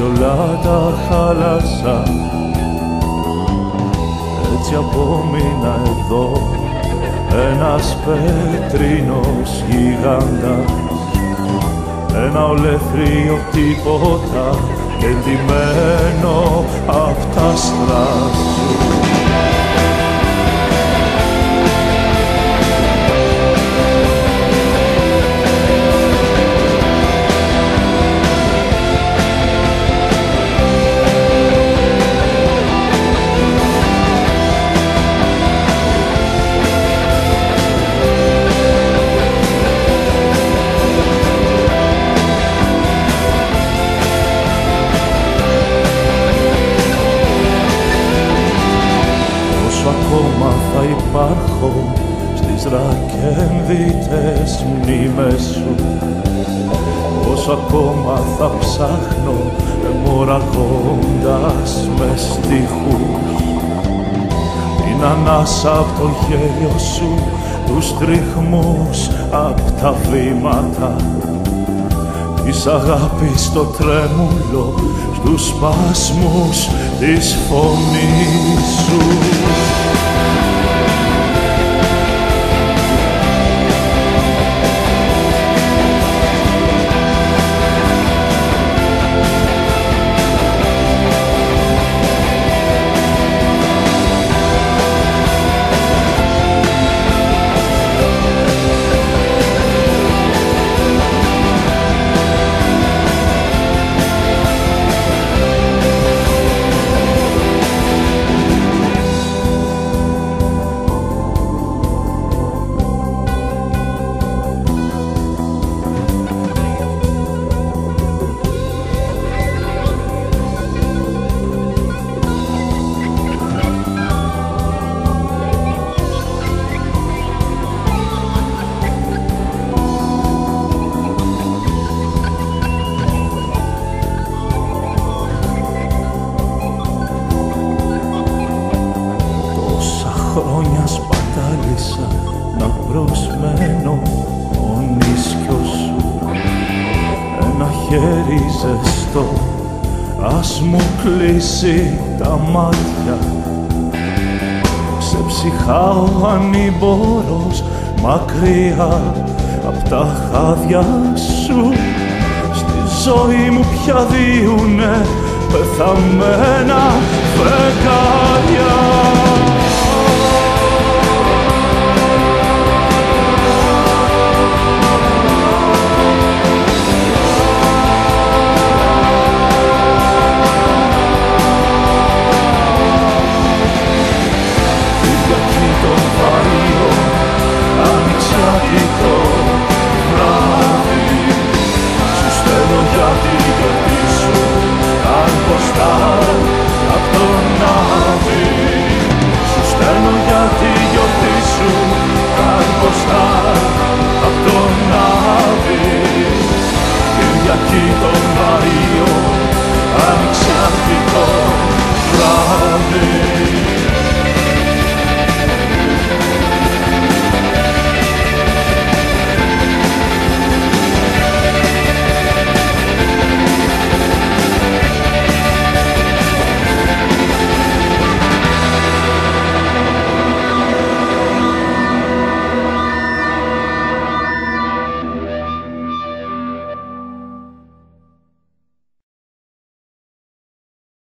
έτσι όλα τα χάλασα. Έτσι απόμεινα εδώ ένας πέτρινος γιγάντας ένα ολεθρίο τίποτα εντυμένο απ' τα στράσου ακόμα θα υπάρχω στις ρακένδυτες μνήμες σου; Όσο ακόμα θα ψάχνω αιμορραγώντας μες στίχους; Την ανάσα από το γέλιο σου τους τριχμούς απ' τα βήματα. Της αγάπης το τρέμουλο στους σπάσμους της φωνής σου χέρι ζεστό ας μου κλείσει τα μάτια. Σε ψυχάω ανήμπορος μακριά απ' τα χάδια σου. Στη ζωή μου πια διουνε πεθαμένα φεγγάρια